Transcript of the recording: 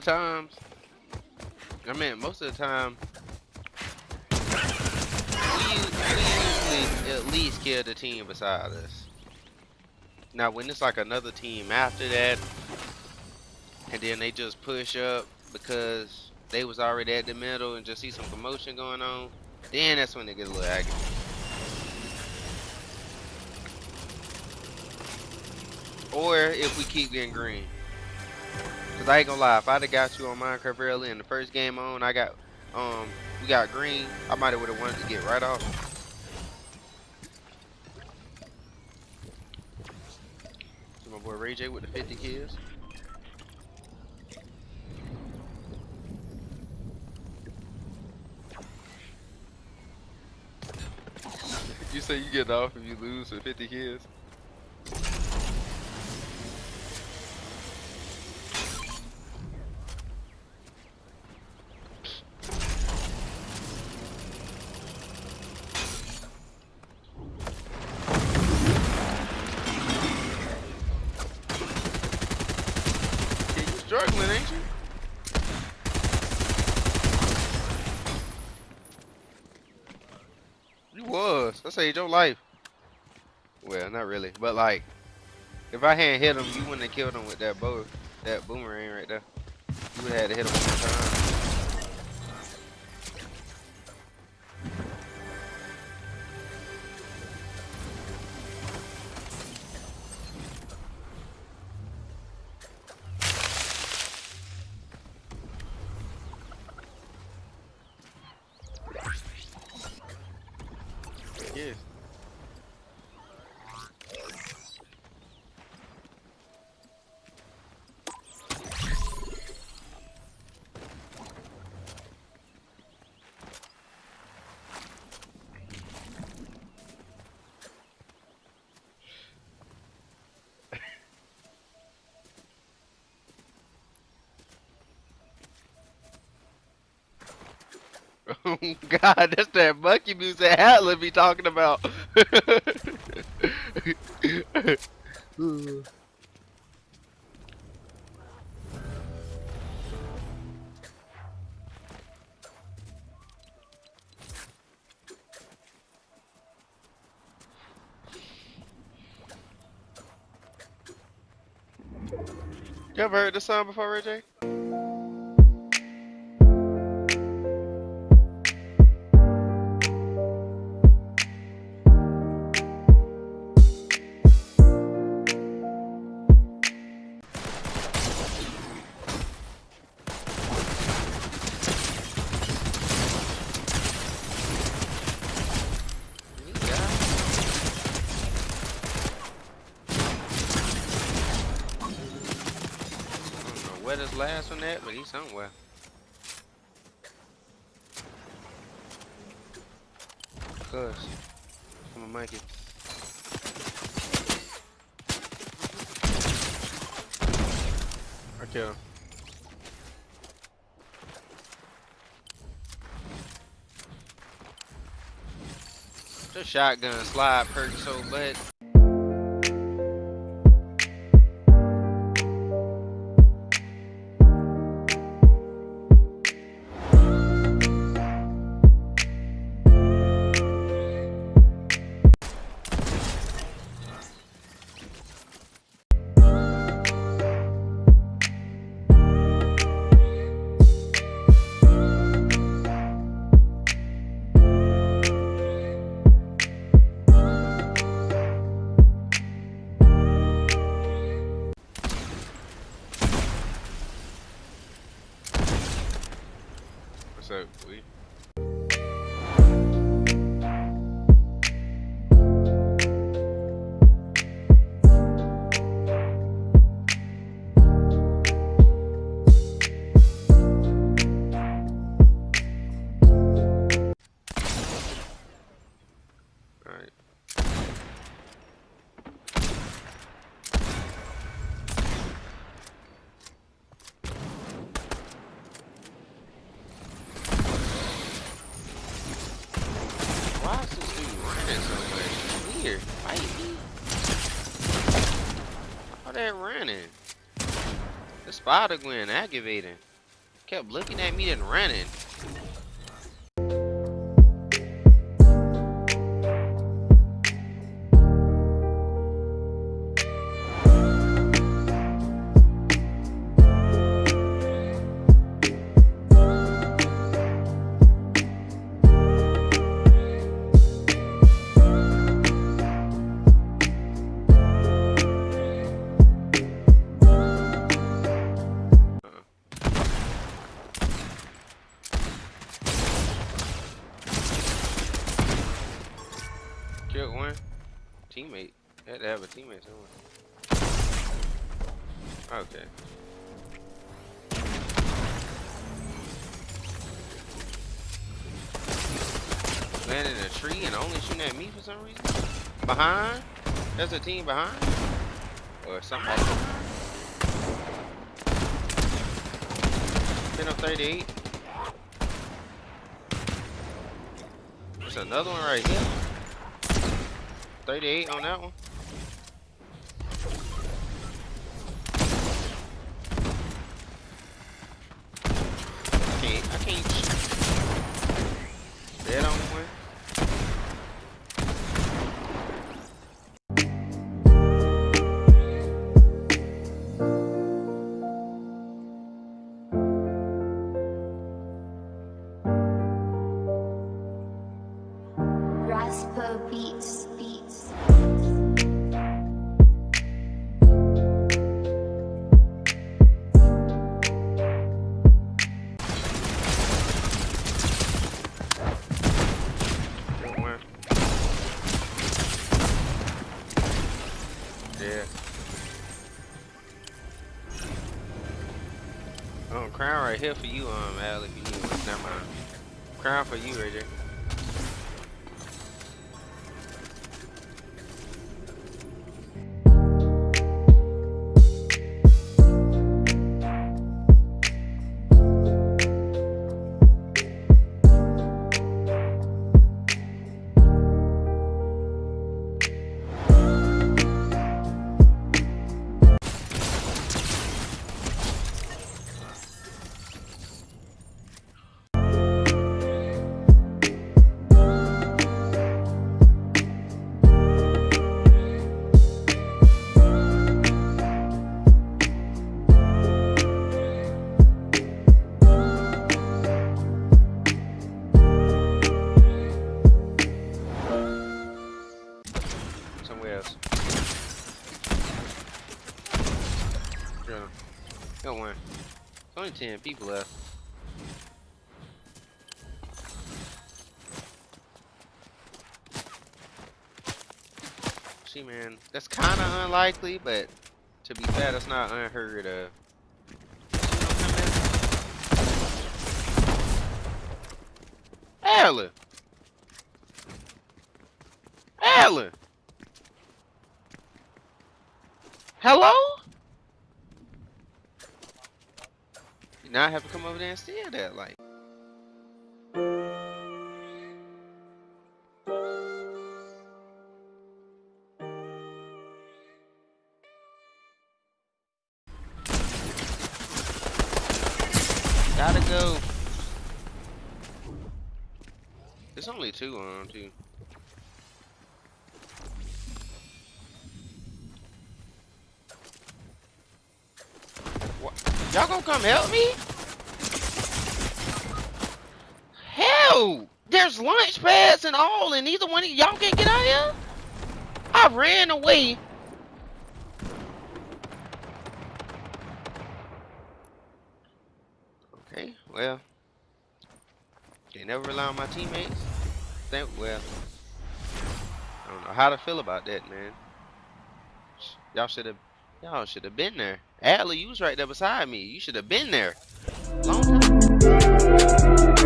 the times. I mean, most of the time, we, usually at least kill the team beside us. Now, when it's like another team after that, and then they just push up because they was already at the middle and just see some commotion going on, then that's when it gets a little aggravating. Or if we keep getting green. Cause I ain't gonna lie, if I'd have got you on Minecraft early in the first game on, I got um we got green, I might have would have wanted to get right off. So my boy Ray J with the 50 kills. you say you get off if you lose with 50 kills? Yeah, you struggling, ain't you? You was. That saved your life. Well, not really, but like, if I hadn't hit him, you wouldn't have killed him with that bow, that boomerang right there. You would have had to hit him one time. God, that's that monkey music Atlas be talking about. you ever heard this song before, Ray J? Where this last one at, but he's somewhere. Cuz, I'm a Mikey. I kill him. The shotgun slide perk so bad. Up, we? That running? The Spider Gwen aggravating. Kept looking at me and running. Had to have a. Okay. Landed in a tree and only shooting at me for some reason? Behind? There's a team behind? Or somebody behind? Been up 38. There's another one right here. 38 on that one. I Oh, crown right here for you, um, Al, if you need one. Never mind. Crown for you right there. Somewhere else. Got one. It's only 10 people left. See, man, that's kind of unlikely, but to be fair, that's not unheard of. Alan! Alan! Hello? Now I have to come over there and steal that, like. Gotta go. There's only two on too. Y'all gonna come help me? Hell! There's launch pads and all, and neither one of y'all can't get out here? I ran away. Okay, well. They never rely on my teammates. Think, well. I don't know how to feel about that, man. Y'all should have Y'all should have been there. Adley, you was right there beside me. You should have been there. Long time.